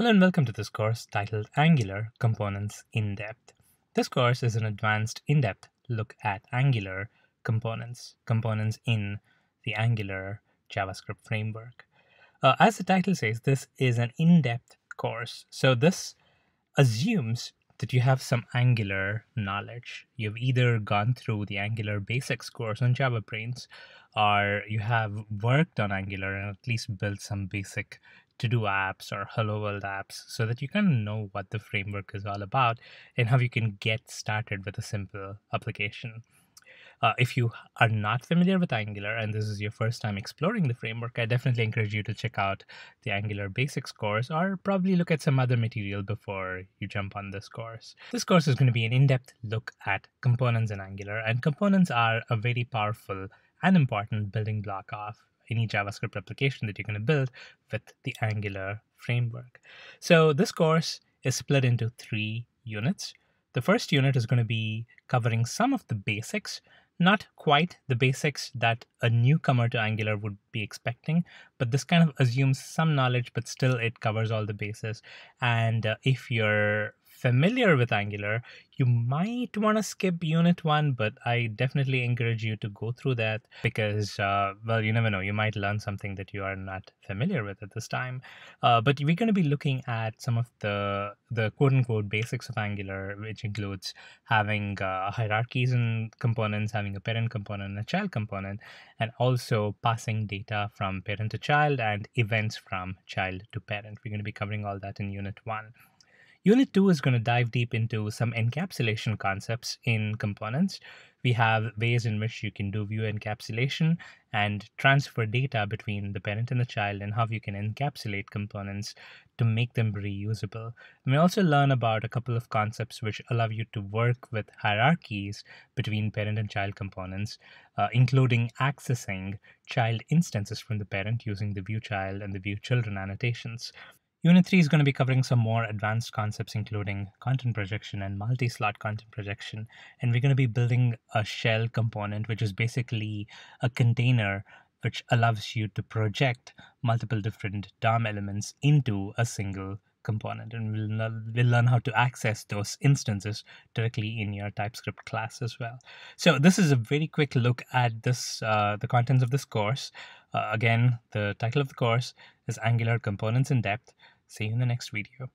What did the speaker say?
Hello and welcome to this course titled Angular Components in Depth. This course is an advanced in-depth look at Angular components, components in the Angular JavaScript framework. Uh, as the title says, this is an in-depth course. So this assumes that you have some Angular knowledge. You've either gone through the Angular basics course on JavaBrains, or you have worked on Angular and at least built some basic to do apps or hello world apps so that you kind of know what the framework is all about and how you can get started with a simple application. Uh, if you are not familiar with Angular and this is your first time exploring the framework, I definitely encourage you to check out the Angular Basics course or probably look at some other material before you jump on this course. This course is going to be an in depth look at components in Angular, and components are a very powerful and important building block of any JavaScript application that you're going to build with the Angular framework. So this course is split into three units. The first unit is going to be covering some of the basics, not quite the basics that a newcomer to Angular would be expecting, but this kind of assumes some knowledge, but still it covers all the bases. And uh, if you're familiar with Angular, you might want to skip Unit 1, but I definitely encourage you to go through that because, uh, well, you never know, you might learn something that you are not familiar with at this time. Uh, but we're going to be looking at some of the, the quote unquote basics of Angular, which includes having uh, hierarchies and components, having a parent component and a child component, and also passing data from parent to child and events from child to parent. We're going to be covering all that in Unit 1. Unit 2 is going to dive deep into some encapsulation concepts in components. We have ways in which you can do view encapsulation and transfer data between the parent and the child and how you can encapsulate components to make them reusable. We also learn about a couple of concepts which allow you to work with hierarchies between parent and child components, uh, including accessing child instances from the parent using the view child and the view children annotations. Unit 3 is going to be covering some more advanced concepts, including content projection and multi slot content projection. And we're going to be building a shell component, which is basically a container which allows you to project multiple different DOM elements into a single component. And we'll, we'll learn how to access those instances directly in your TypeScript class as well. So this is a very quick look at this, uh, the contents of this course. Uh, again, the title of the course is Angular Components in Depth. See you in the next video.